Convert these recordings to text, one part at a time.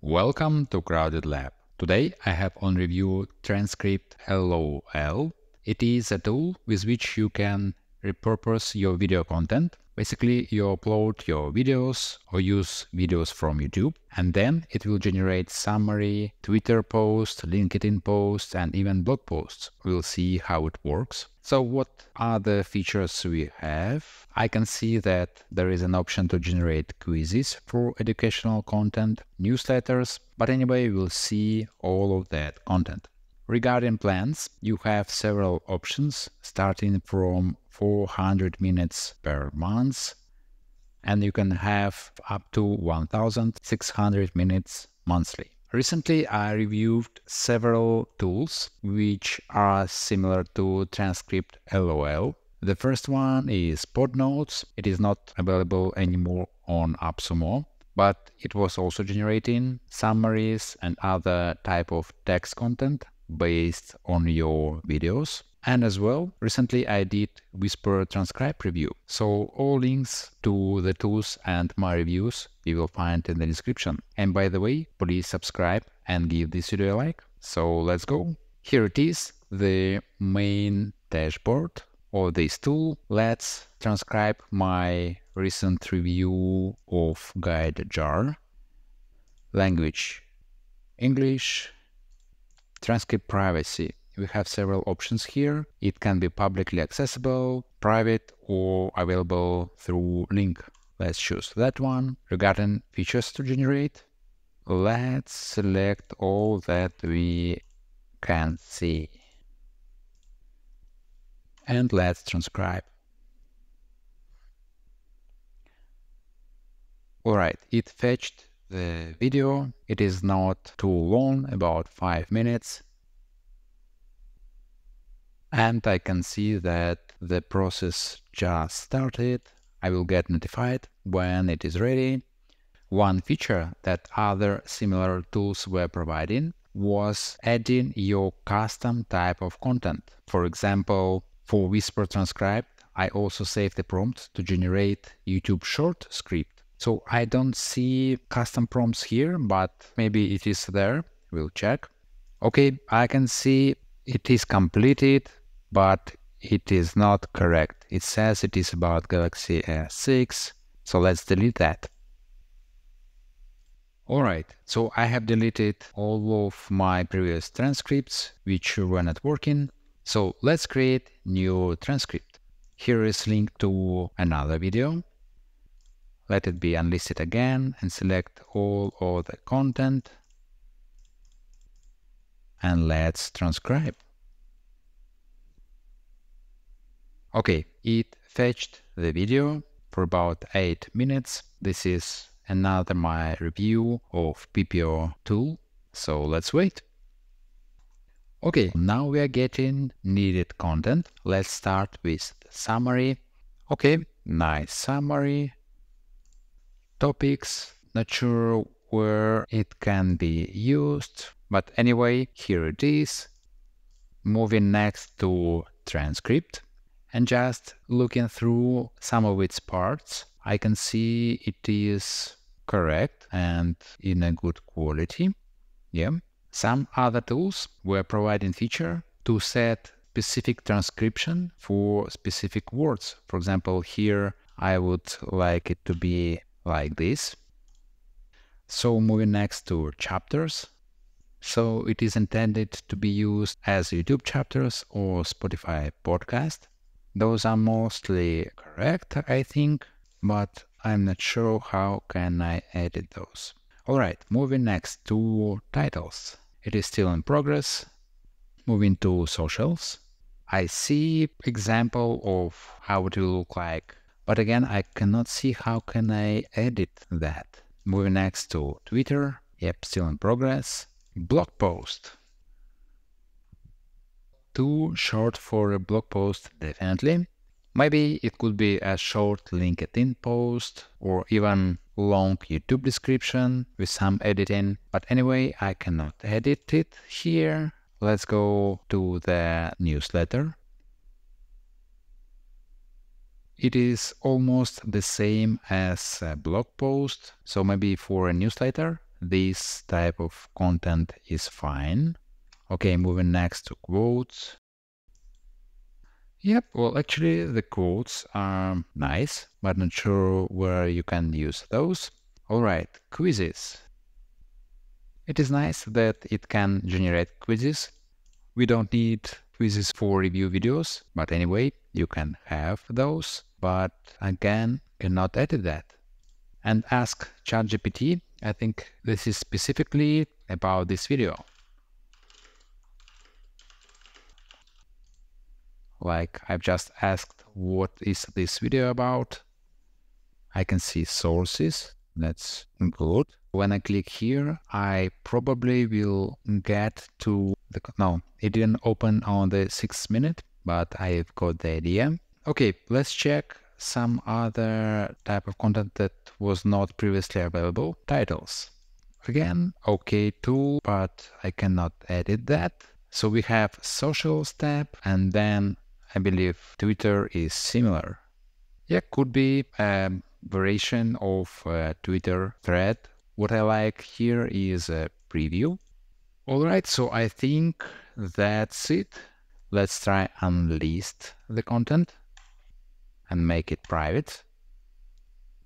Welcome to Crowded Lab. Today I have on review Transcript LOL. It is a tool with which you can repurpose your video content. Basically, you upload your videos or use videos from YouTube, and then it will generate summary, Twitter posts, LinkedIn posts, and even blog posts. We'll see how it works. So what are the features we have? I can see that there is an option to generate quizzes for educational content, newsletters, but anyway, we'll see all of that content. Regarding plans, you have several options starting from 400 minutes per month and you can have up to 1600 minutes monthly. Recently, I reviewed several tools which are similar to Transcript LOL. The first one is Podnotes. It is not available anymore on AppSumo, but it was also generating summaries and other type of text content based on your videos. And as well, recently I did Whisper Transcribe review. So all links to the tools and my reviews you will find in the description. And by the way, please subscribe and give this video a like. So let's go. Here it is, the main dashboard of this tool. Let's transcribe my recent review of Guidejar. Language English, Transcript privacy. We have several options here. It can be publicly accessible, private, or available through link. Let's choose that one. Regarding features to generate, let's select all that we can see. And let's transcribe. Alright, it fetched the video. It is not too long, about 5 minutes. And I can see that the process just started. I will get notified when it is ready. One feature that other similar tools were providing was adding your custom type of content. For example, for Whisper Transcribe, I also saved the prompt to generate YouTube short script so I don't see custom prompts here, but maybe it is there. We'll check. Okay, I can see it is completed, but it is not correct. It says it is about Galaxy uh, S6, so let's delete that. Alright, so I have deleted all of my previous transcripts which were not working. So let's create new transcript. Here is link to another video let it be unlisted again and select all of the content and let's transcribe. Okay, it fetched the video for about 8 minutes. This is another my review of PPO tool, so let's wait. Okay, now we are getting needed content. Let's start with summary. Okay, nice summary topics. Not sure where it can be used, but anyway, here it is. Moving next to transcript and just looking through some of its parts, I can see it is correct and in a good quality. Yeah. Some other tools were providing feature to set specific transcription for specific words. For example, here I would like it to be like this. So moving next to chapters. So it is intended to be used as YouTube chapters or Spotify podcast. Those are mostly correct, I think, but I'm not sure how can I edit those. Alright, moving next to titles. It is still in progress. Moving to socials. I see example of how it will look like but again, I cannot see how can I edit that. Moving next to Twitter. Yep, still in progress. Blog post. Too short for a blog post, definitely. Maybe it could be a short LinkedIn post or even long YouTube description with some editing. But anyway, I cannot edit it here. Let's go to the newsletter. It is almost the same as a blog post, so maybe for a newsletter this type of content is fine. Okay, moving next to quotes. Yep, well, actually, the quotes are nice, but not sure where you can use those. All right, quizzes. It is nice that it can generate quizzes. We don't need quizzes for review videos, but anyway, you can have those, but again, cannot edit that. And ask ChatGPT, I think this is specifically about this video. Like I've just asked what is this video about. I can see sources, that's good. When I click here, I probably will get to the, no, it didn't open on the sixth minute, but I've got the idea. Okay, let's check some other type of content that was not previously available, titles. Again, okay tool, but I cannot edit that. So we have social step and then I believe Twitter is similar. Yeah, could be a variation of a Twitter thread. What I like here is a preview. All right, so I think that's it. Let's try unlist the content and make it private.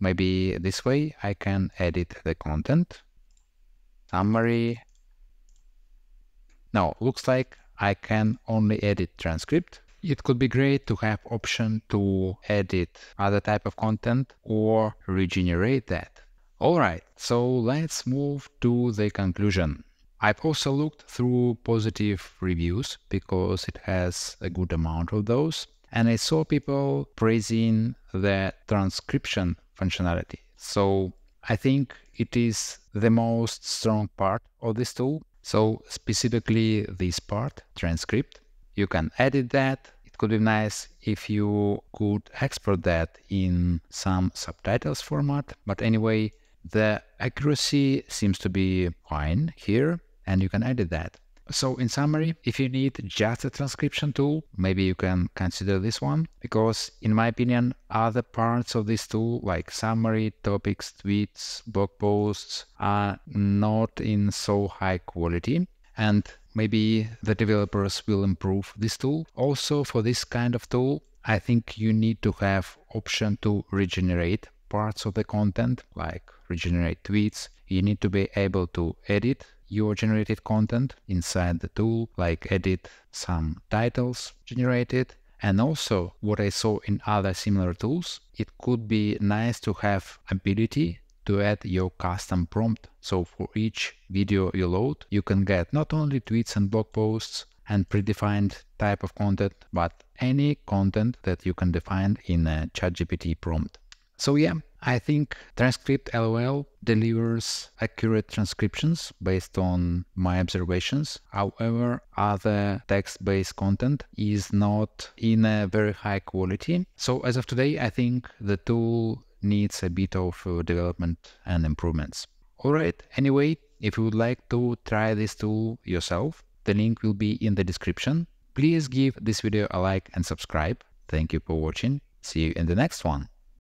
Maybe this way I can edit the content. Summary. Now, looks like I can only edit transcript. It could be great to have option to edit other type of content or regenerate that. Alright, so let's move to the conclusion. I've also looked through positive reviews because it has a good amount of those and I saw people praising the transcription functionality. So I think it is the most strong part of this tool. So specifically this part, transcript, you can edit that. It could be nice if you could export that in some subtitles format. But anyway, the accuracy seems to be fine here and you can edit that. So in summary, if you need just a transcription tool, maybe you can consider this one because in my opinion, other parts of this tool like summary, topics, tweets, blog posts are not in so high quality and maybe the developers will improve this tool. Also for this kind of tool, I think you need to have option to regenerate parts of the content, like regenerate tweets. You need to be able to edit your generated content inside the tool, like edit some titles generated. And also what I saw in other similar tools, it could be nice to have ability to add your custom prompt. So for each video you load, you can get not only tweets and blog posts and predefined type of content, but any content that you can define in a ChatGPT prompt. So yeah, I think Transcript LOL delivers accurate transcriptions based on my observations. However, other text-based content is not in a very high quality. So as of today, I think the tool needs a bit of uh, development and improvements. Alright, anyway, if you would like to try this tool yourself, the link will be in the description. Please give this video a like and subscribe. Thank you for watching. See you in the next one.